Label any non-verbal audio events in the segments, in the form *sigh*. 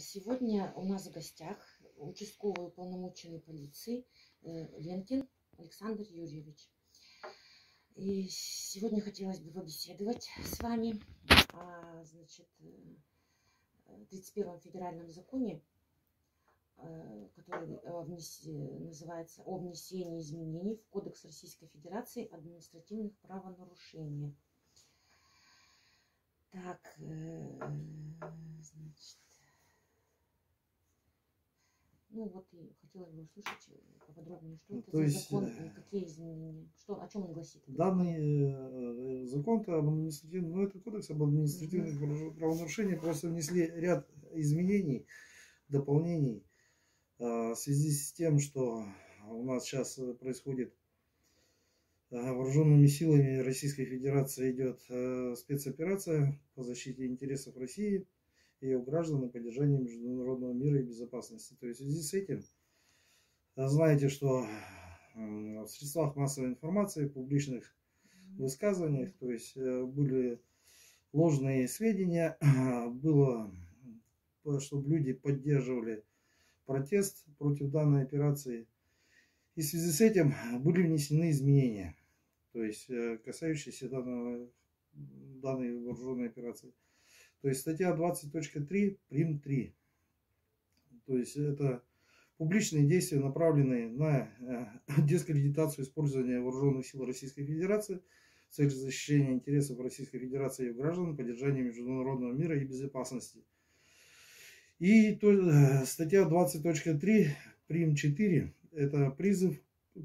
Сегодня у нас в гостях участковый уполномоченный полиции э, Ленкин Александр Юрьевич. И сегодня хотелось бы побеседовать с вами о значит, 31 федеральном законе, э, который э, называется «О внесении изменений в Кодекс Российской Федерации административных правонарушений». Так, значит, ну вот и хотелось бы услышать э, поподробнее, что ну, это за есть, закон, э, какие изменения, что, о чем он гласит. Данный э, закон-то об административном, ну это кодекс об административных mm-hmm. правонарушениях, просто внесли ряд изменений, дополнений в связи с тем, что у нас сейчас происходит вооруженными силами Российской Федерации идет спецоперация по защите интересов России – ее граждан и поддержания международного мира и безопасности. То есть в связи с этим знаете, что в средствах массовой информации, в публичных высказываниях, то есть э, были ложные сведения, *clears throat* было, чтобы люди поддерживали протест против данной операции. И в связи с этим были внесены изменения, то есть э, касающиеся данного, данной вооруженной операции. То есть статья 20.3, прим 3. То есть это публичные действия, направленные на э, *laughs* дискредитацию использования вооруженных сил Российской Федерации в целях защищения интересов Российской Федерации и ее граждан, поддержания международного мира и безопасности. И то, э, статья 20.3, прим 4, это призыв,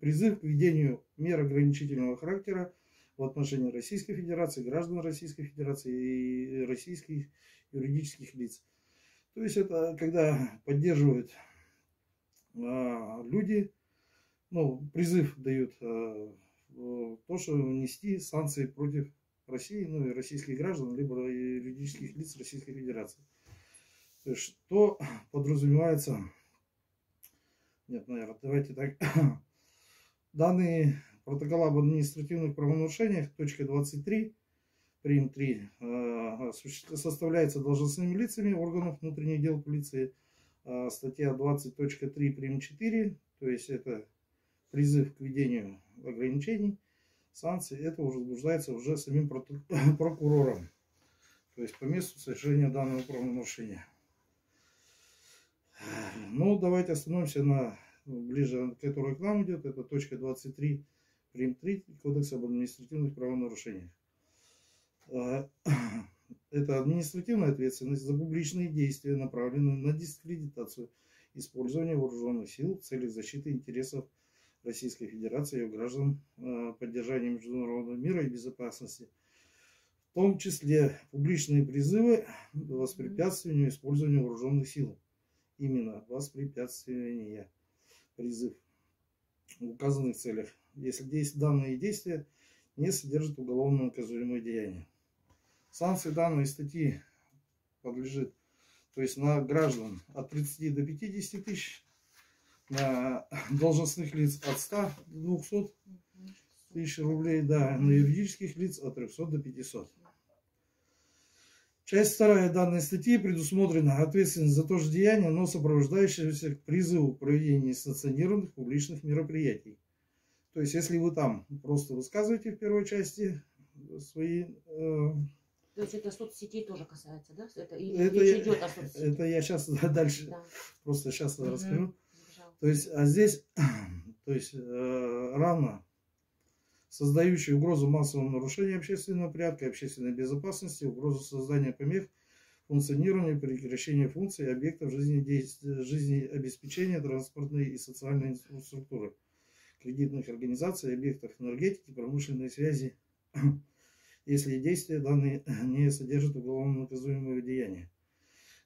призыв к введению мер ограничительного характера в отношении Российской Федерации, граждан Российской Федерации и российских юридических лиц. То есть это когда поддерживают а, люди, ну, призыв дают а, то, что внести санкции против России, ну и российских граждан, либо юридических лиц Российской Федерации. То есть, что подразумевается, нет, наверное, давайте так, *coughs* данные Протокол об административных правонарушениях, точка 23, прим 3, э, составляется должностными лицами органов внутренних дел полиции. Э, статья 20.3, прим 4, то есть это призыв к введению ограничений, санкций, это уже возбуждается уже самим *laughs* прокурором, то есть по месту совершения данного правонарушения. Ну, давайте остановимся на ближе, которая к нам идет, это точка 23 Прим 3 Кодекса об административных правонарушениях. А, *clears throat* это административная ответственность за публичные действия, направленные на дискредитацию использования вооруженных сил в целях защиты интересов Российской Федерации и ее граждан, а, поддержания международного мира и безопасности. В том числе публичные призывы воспрепятствованию использованию вооруженных сил. Именно воспрепятствование, призыв в указанных целях если данные действия не содержат уголовно наказуемое деяние. Санкции данной статьи подлежит, то есть на граждан от 30 до 50 тысяч, на должностных лиц от 100 до 200 тысяч рублей, да, на юридических лиц от 300 до 500. Часть вторая данной статьи предусмотрена ответственность за то же деяние, но сопровождающееся к призыву к проведению несанкционированных публичных мероприятий то есть, если вы там просто высказываете в первой части свои... Э, то есть это соцсетей тоже касается, да? Это, это, я, идет о это я сейчас дальше, да. просто сейчас угу. расскажу. То есть, а здесь, *clears throat* то есть, э, равно создающие угрозу массового нарушения общественного порядка и общественной безопасности, угрозу создания помех функционирования, прекращения функций объектов жизнеобеспечения, транспортной и социальной инфраструктуры кредитных организаций, объектов энергетики, промышленной связи, *clears throat* если действия данные *clears throat* не содержат уголовно наказуемого деяния.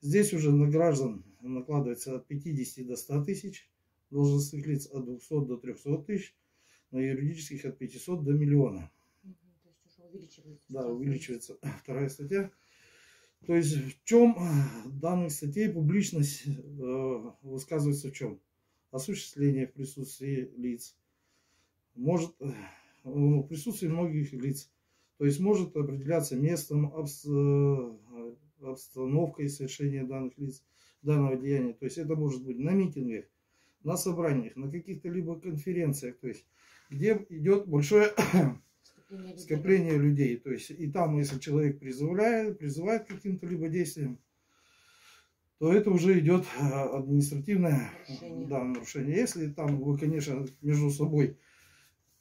Здесь уже на граждан накладывается от 50 до 100 тысяч, должностных лиц от 200 до 300 тысяч, на юридических от 500 до миллиона. То есть уже увеличивается. Да, увеличивается *laughs* вторая статья. То есть в чем данных статей публичность э, высказывается в чем? Осуществление в присутствии лиц, может э, в присутствии многих лиц. То есть может определяться местом, э, обстановкой совершения данных лиц, данного деяния. То есть это может быть на митингах, на собраниях, на каких-то либо конференциях, то есть где идет большое Скопление *clears throat* людей. скопление людей. То есть и там, если человек призывает, призывает к каким-то либо действиям, то это уже идет э, административное Нарушение. да, нарушение. Если там вы, конечно, между собой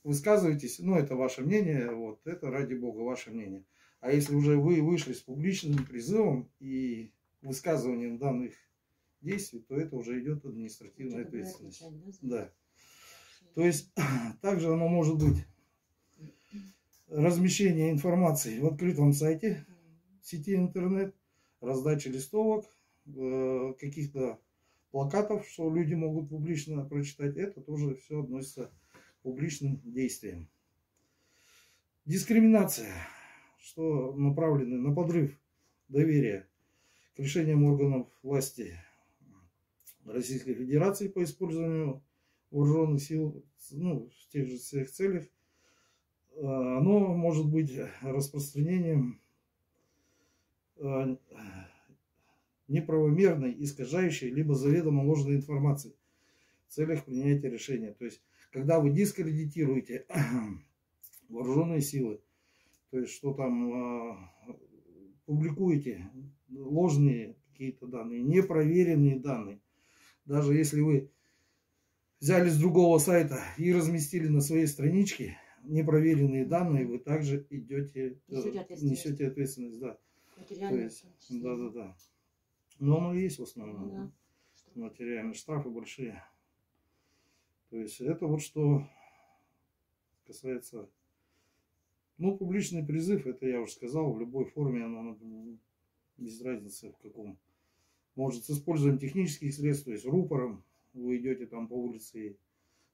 высказываетесь, ну, это ваше мнение, вот, это ради бога ваше мнение. А если уже вы вышли с публичным призывом и высказыванием данных действий, то это уже идет административная ответственность. да. То есть *clears throat* также оно может быть размещение информации в открытом сайте сети интернет, раздача листовок, э, каких-то плакатов, что люди могут публично прочитать, это тоже все относится к публичным действиям. Дискриминация, что направлено на подрыв доверия к решениям органов власти Российской Федерации по использованию вооруженных сил ну, в тех же своих целях, э, оно может быть распространением э, неправомерной, искажающей, либо заведомо ложной информации в целях принятия решения. То есть, когда вы дискредитируете *clears throat* вооруженные силы, то есть, что там э, публикуете ложные какие-то данные, непроверенные данные, даже если вы взяли с другого сайта и разместили на своей страничке непроверенные данные, вы также идете, э, Несете ответственность. несете ответственность, да. Есть, числе. да, да, да. Но оно и есть в Ну основном. да. Что- Материальные штрафы большие. То есть это вот что касается... Ну, публичный призыв, это я уже сказал, в любой форме, ну, без разницы в каком. Может, с использованием технических средств, то есть рупором, вы идете там по улице,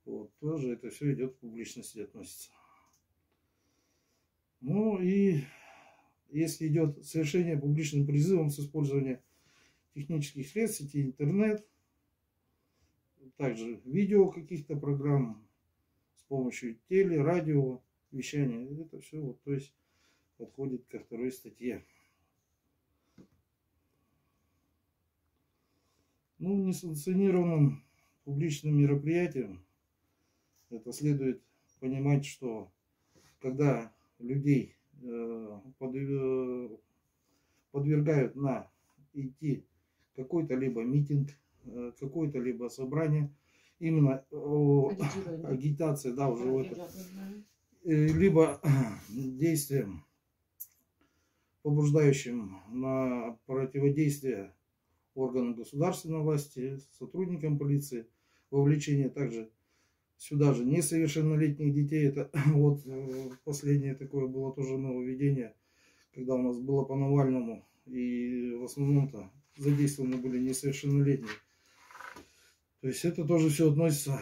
вот, тоже это все идет к публичности относится. Ну и если идет совершение публичным призывом с использованием технических средств, сети интернет, также видео каких-то программ с помощью теле, радио, вещания. Это все вот, то есть подходит ко второй статье. Ну, несанкционированным публичным мероприятием это следует понимать, что когда людей э, э, подвергают на идти какой-то либо митинг, э, какое-то либо собрание, именно агитация, да, уже в это, либо *clears throat* действием, побуждающим на противодействие органам государственной власти, сотрудникам полиции, вовлечение также сюда же несовершеннолетних детей. Это *clears throat* вот э, последнее такое было тоже нововведение, когда у нас было по Навальному, и в основном-то задействованы были несовершеннолетние. То есть это тоже все относится,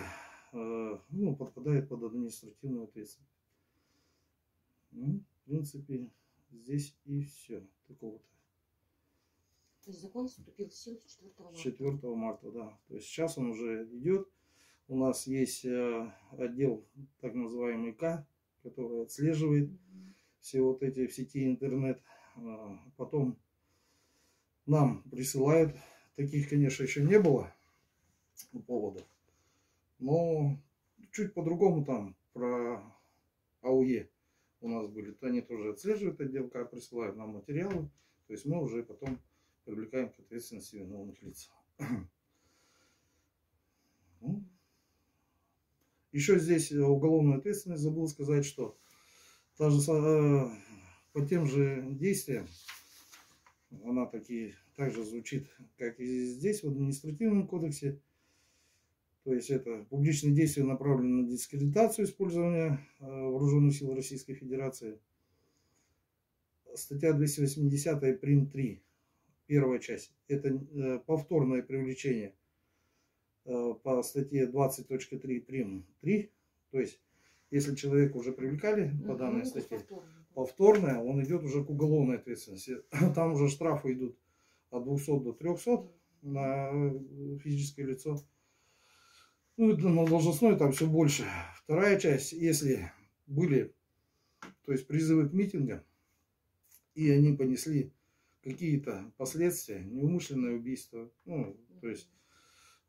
э, ну, подпадает под административную ответственность. Ну, в принципе, здесь и все. Такого-то. То есть закон вступил в силу 4 марта. 4 марта, да. То есть сейчас он уже идет. У нас есть э, отдел, так называемый К, который отслеживает Мгм. все вот эти в сети интернет. А, Потом нам присылают. Таких, конечно, еще не было поводов. Но чуть по-другому там про АУЕ у нас были. Они тоже отслеживают отдел К, присылают нам материалы. То есть мы уже потом привлекаем к ответственности виновных лиц. *clears throat* Ну, Еще здесь уголовная ответственность забыл сказать, что та же, э, по тем же действиям она таки также звучит, как и здесь в административном кодексе. То есть это публичные действия направлены на дискредитацию использования э, вооруженных сил Российской Федерации. Статья 280 прим 3, первая часть. Это э, повторное привлечение э, по статье 20.3 прим 3. То есть, если человека уже привлекали по данной статье, повторно. повторное, он идет уже к уголовной ответственности. *clears throat* Там уже штрафы идут от 200 до 300 на э, физическое лицо. Ну, и на должностное там все больше. Вторая часть, если были, то есть призывы к митингам, и они понесли какие-то последствия, неумышленное убийство, ну, то есть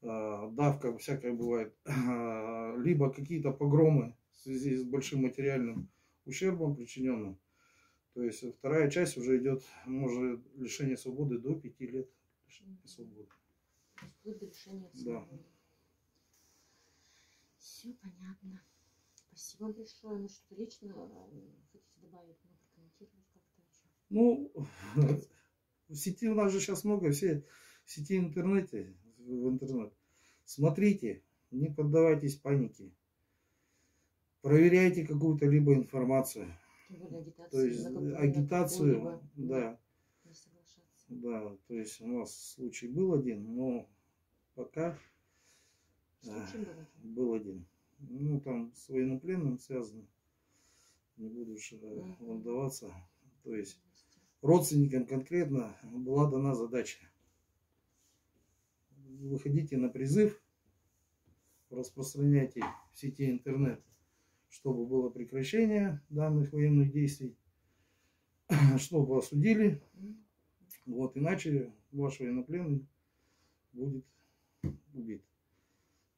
э, давка всякая бывает, *clears throat* либо какие-то погромы в связи с большим материальным ущербом причиненным. То есть вторая часть уже идет, может, лишение свободы до пяти лет лишения свободы. До лишения Да. свободы. Все понятно. Спасибо большое. Ну что, лично э, хотите добавить, ну, прокомментировать как-то еще? Ну, в сети у нас же сейчас много, все в сети интернете, в интернет. Смотрите, не поддавайтесь панике. Проверяйте какую-то либо информацию. То есть агитацию, да, да. То есть у нас случай был один, но пока Случай был один. был один. Ну, там с военнопленным связано. Не буду уж э, вдаваться. То есть родственникам конкретно была дана задача. Выходите на призыв, распространяйте в сети интернет, чтобы было прекращение данных военных действий, *clears throat* чтобы осудили, вот, иначе ваш военнопленный будет убит.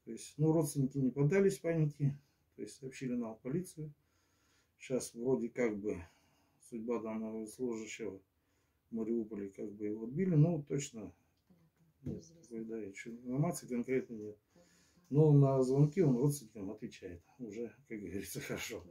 То есть, ну, родственники не поддались панике, то есть сообщили нам в полицию. Сейчас вроде как бы судьба данного служащего в Мариуполе как бы его отбили, но точно нет, такой, да, информации конкретно нет. Но на звонки он родственникам отвечает. Уже, как говорится, *laughs* хорошо.